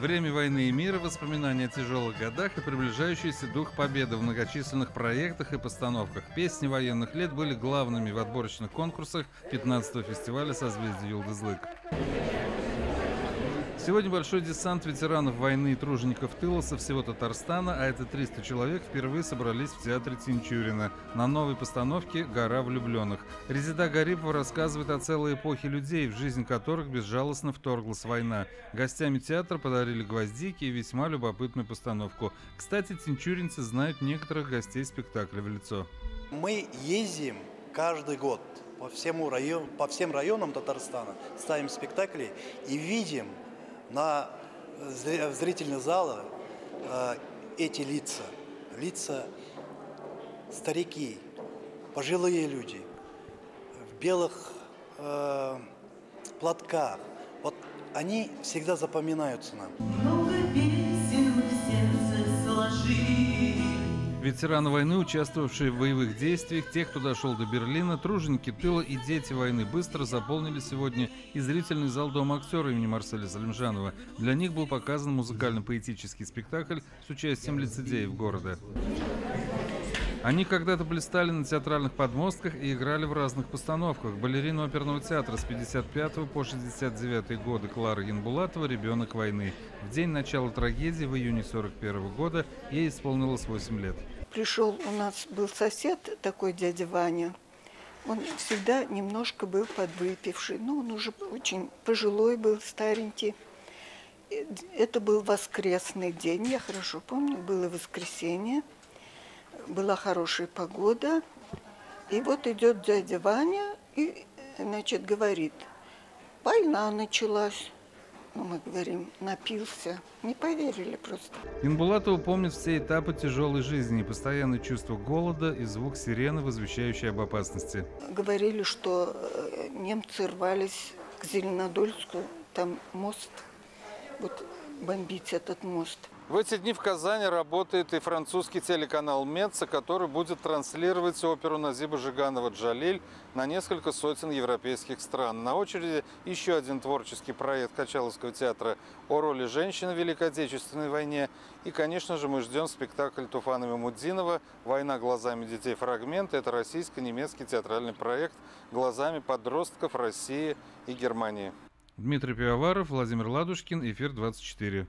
Время войны и мира, воспоминания о тяжелых годах и приближающийся дух победы в многочисленных проектах и постановках. Песни военных лет были главными в отборочных конкурсах 15-го фестиваля «Созвездие Юлдызлык». Сегодня большой десант ветеранов войны и тружеников тыла со всего Татарстана, а это 300 человек, впервые собрались в театре Тинчурина на новой постановке «Гора влюбленных». Резида Гарипова рассказывает о целой эпохе людей, в жизнь которых безжалостно вторглась война. Гостями театра подарили гвоздики и весьма любопытную постановку. Кстати, тинчуринцы знают некоторых гостей спектакля в лицо. Мы ездим каждый год по, всему район, по всем районам Татарстана, ставим спектакли и видим на в зрительный зал э, эти лица, лица старики, пожилые люди в белых э, платках. Вот они всегда запоминаются нам. Много песен в сердце сложили. Ветераны войны, участвовавшие в боевых действиях, те, кто дошел до Берлина, труженики тыла и дети войны быстро заполнили сегодня и зрительный зал Дома актера имени Марселя Залимжанова. Для них был показан музыкально-поэтический спектакль с участием лицедеев города. Они когда-то блистали на театральных подмостках и играли в разных постановках. Балерина оперного театра с 55 по 69 годы Клара Янбулатова «Ребенок войны». В день начала трагедии в июне 41 года ей исполнилось 8 лет. Пришел у нас был сосед такой дядя Ваня. Он всегда немножко был подвыпивший. Ну, он уже очень пожилой был, старенький. Это был воскресный день, я хорошо помню, было воскресенье была хорошая погода, и вот идет дядя Ваня и, значит, говорит, война началась. Ну, мы говорим, напился. Не поверили просто. Инбулатова помнит все этапы тяжелой жизни, постоянное чувство голода и звук сирены, возвещающий об опасности. Говорили, что э, немцы рвались к Зеленодольску, там мост, вот бомбить этот мост. В эти дни в Казани работает и французский телеканал Меца, который будет транслировать оперу Назиба Жиганова «Джалиль» на несколько сотен европейских стран. На очереди еще один творческий проект Качаловского театра о роли женщины в Великой Отечественной войне. И, конечно же, мы ждем спектакль Туфана Мамуддинова «Война глазами детей. Фрагмент». Это российско-немецкий театральный проект глазами подростков России и Германии. Дмитрий Пивоваров, Владимир Ладушкин, Эфир 24.